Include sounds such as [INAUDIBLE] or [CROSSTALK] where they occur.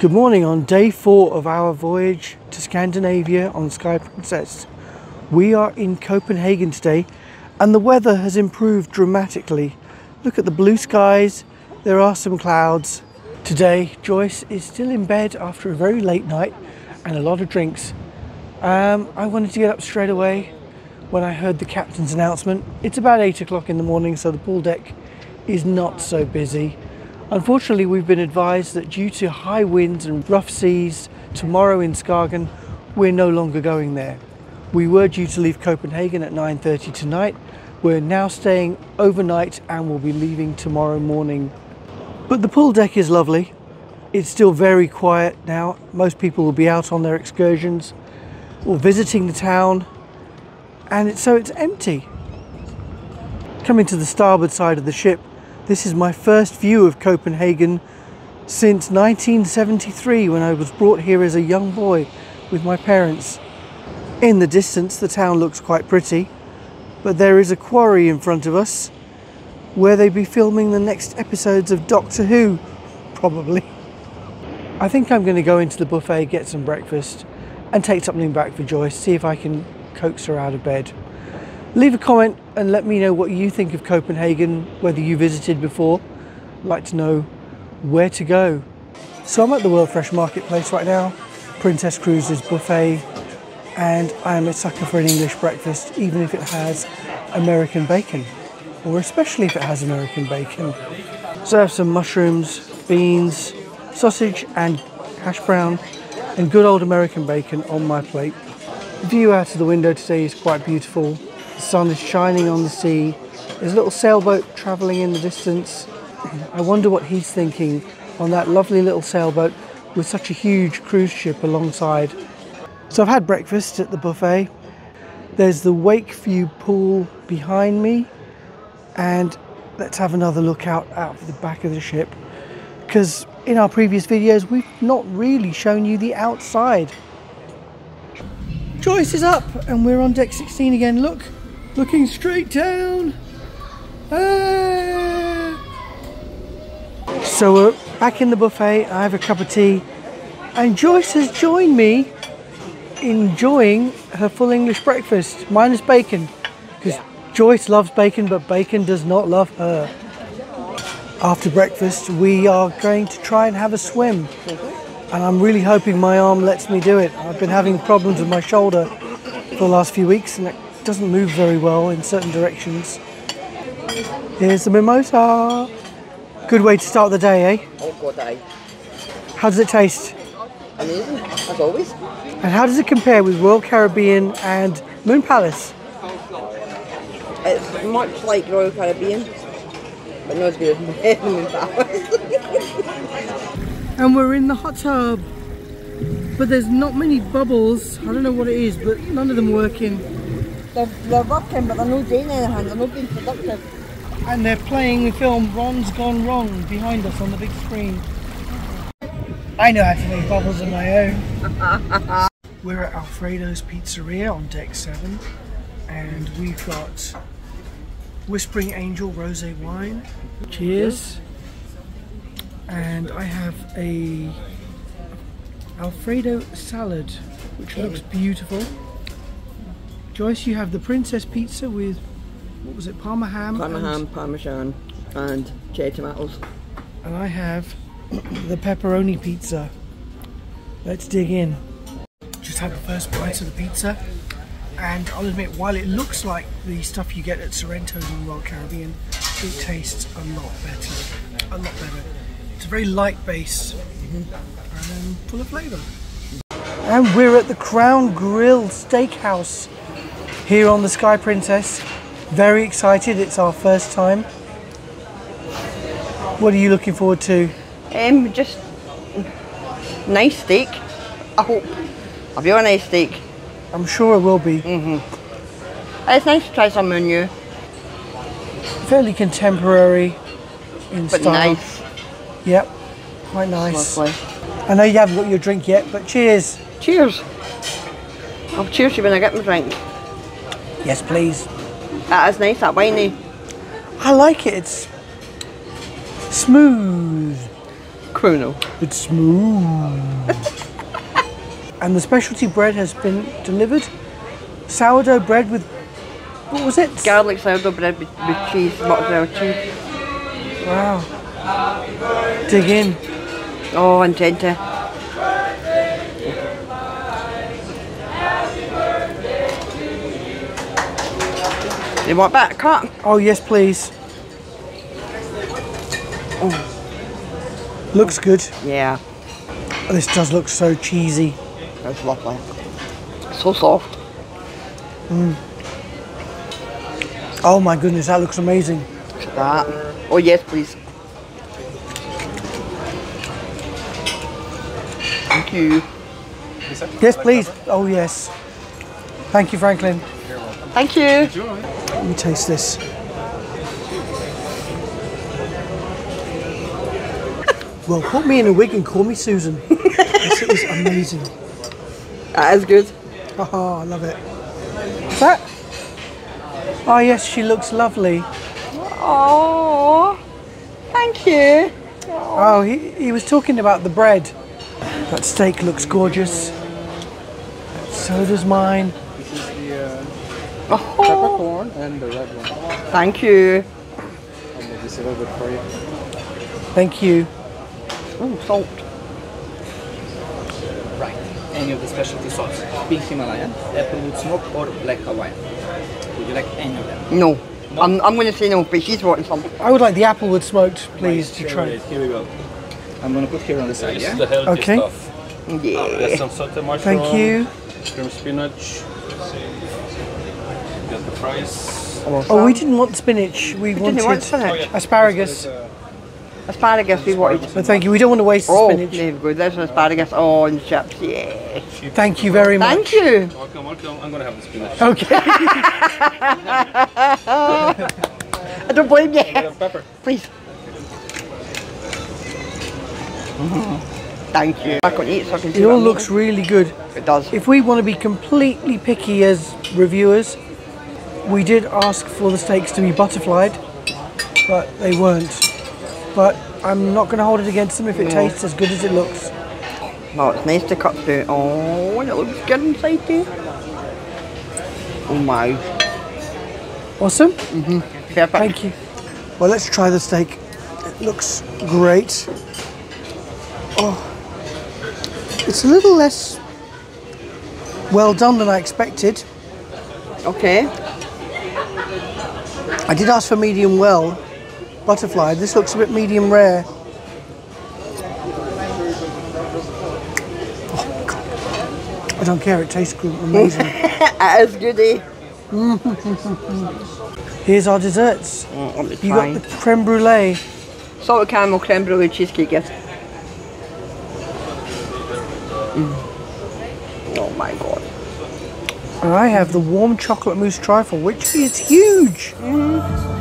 Good morning on day four of our voyage to Scandinavia on Sky Princess. We are in Copenhagen today and the weather has improved dramatically. Look at the blue skies, there are some clouds. Today, Joyce is still in bed after a very late night and a lot of drinks. Um, I wanted to get up straight away when I heard the captain's announcement. It's about eight o'clock in the morning, so the pool deck is not so busy. Unfortunately, we've been advised that due to high winds and rough seas tomorrow in Skagen, we're no longer going there. We were due to leave Copenhagen at 9.30 tonight. We're now staying overnight and we'll be leaving tomorrow morning. But the pool deck is lovely. It's still very quiet now. Most people will be out on their excursions or visiting the town and it's, so it's empty. Coming to the starboard side of the ship, this is my first view of Copenhagen since 1973 when I was brought here as a young boy with my parents. In the distance, the town looks quite pretty, but there is a quarry in front of us where they'd be filming the next episodes of Doctor Who, probably. I think I'm going to go into the buffet, get some breakfast, and take something back for Joyce, see if I can coax her out of bed. Leave a comment and let me know what you think of Copenhagen, whether you visited before. I'd like to know where to go. So I'm at the World Fresh Marketplace right now, Princess Cruises buffet, and I am a sucker for an English breakfast, even if it has American bacon, or especially if it has American bacon. So I have some mushrooms, beans, sausage and hash brown, and good old American bacon on my plate. The view out of the window today is quite beautiful. The sun is shining on the sea. There's a little sailboat travelling in the distance. I wonder what he's thinking on that lovely little sailboat with such a huge cruise ship alongside. So I've had breakfast at the buffet. There's the Wakeview pool behind me and let's have another look out out of the back of the ship because in our previous videos we've not really shown you the outside. Joyce is up and we're on deck 16 again. Look, looking straight down. Ah. So we're back in the buffet. I have a cup of tea and Joyce has joined me enjoying her full English breakfast minus bacon because yeah. Joyce loves bacon but bacon does not love her. After breakfast we are going to try and have a swim and I'm really hoping my arm lets me do it. I've been having problems with my shoulder for the last few weeks and doesn't move very well in certain directions. Here's the mimosa. Good way to start the day, eh? Oh, good day. How does it taste? Amazing, as always. And how does it compare with Royal Caribbean and Moon Palace? It's much like Royal Caribbean, but not as good as [LAUGHS] Moon Palace. and we're in the hot tub. But there's not many bubbles. I don't know what it is, but none of them working. They're, they're working, but they're not doing anything. They're not being productive. And they're playing the film Ron's Gone Wrong behind us on the big screen. I know how to make bubbles on my own. [LAUGHS] We're at Alfredo's Pizzeria on deck 7 and we've got Whispering Angel Rosé wine. Cheers. And I have a Alfredo salad which looks beautiful. Joyce, you have the Princess Pizza with, what was it, Parma ham? Parma ham, Parmesan and cherry tomatoes. And I have the pepperoni pizza. Let's dig in. Just had the first bite of the pizza and I'll admit while it looks like the stuff you get at Sorrento's in the Royal Caribbean, it tastes a lot better. A lot better. It's a very light base mm -hmm. and full of flavour. And we're at the Crown Grill Steakhouse here on the Sky Princess. Very excited, it's our first time. What are you looking forward to? Um, just nice steak. I hope. Have you a nice steak. I'm sure it will be. Mm -hmm. It's nice to try something new. Fairly contemporary in but style. nice. Yep, quite nice. Lovely. I know you haven't got your drink yet, but cheers. Cheers. I'll cheers you when I get my drink. Yes, please. That is nice, that winey. I like it. It's smooth. criminal. It's smooth. [LAUGHS] and the specialty bread has been delivered. Sourdough bread with what was it? Garlic sourdough bread with, with cheese, mozzarella cheese. Wow. Dig in. Oh, and You want that cut? Oh yes, please. Oh. Looks good. Yeah, This does look so cheesy. that's lovely. So soft. Mm. Oh my goodness, that looks amazing. Look at that. Oh yes, please. Thank you. Yes, please. Oh yes. Thank you, Franklin. Thank you. Let me taste this. [LAUGHS] Well, put me in a wig and call me Susan. [LAUGHS] this is amazing. That is good. Oh, I love it. What's that? Oh yes, she looks lovely. Oh, thank you. Oh, he, he was talking about the bread. That steak looks gorgeous. So does mine. This is the uh, Oh, peppercorn and the red one. thank you. I'll move this a little bit for you. Thank you. Ooh, salt. Right. Any of the specialty sauce. Pink Himalayan, applewood smoke, or black Hawaiian. Would you like any of them? No. I'm, I'm going to say no, but she's wanting some. I would like the applewood smoked, please, to try. it is. Here we go. I'm gonna put here on the side, This yeah? is the healthy Okay. stuff. There's Yeah. some sauteed mushroom. Thank you. Cream spinach. Got. Oh, we didn't want spinach. We didn't wanted want spinach? Oh, asparagus. Asparagus we wanted. But thank you. We don't want to waste the Oh, spinach. there we go. There's asparagus. Oh, and chips. Yeah. Thank you very much. Thank you. Welcome, welcome. I'm gonna have the spinach. Okay. [LAUGHS] I don't blame you. Pepper. Please. Mm-hmm. Thank you. I can eat so I can see It all looks really good. It does. If we want to be completely picky as reviewers, we did ask for the steaks to be butterflied, but they weren't. But I'm not going to hold it against them if it tastes as good as it looks. Oh, it's nice to cut through. Oh, and it looks good inside too. Oh my. Awesome. Mm-hmm. Perfect. Thank you. Well, let's try the steak. It looks great. Oh, it's a little less well done than I expected. Okay. I did ask for medium well, butterfly. This looks a bit medium rare. Oh. I don't care, it tastes good, amazing. [LAUGHS] As good, [LAUGHS] eh? Here's our desserts. Mm, You got the creme brulee. Salted caramel creme brulee cheesecake, yes. Mm. Oh my god. I have the warm chocolate mousse trifle, which is huge. Mm.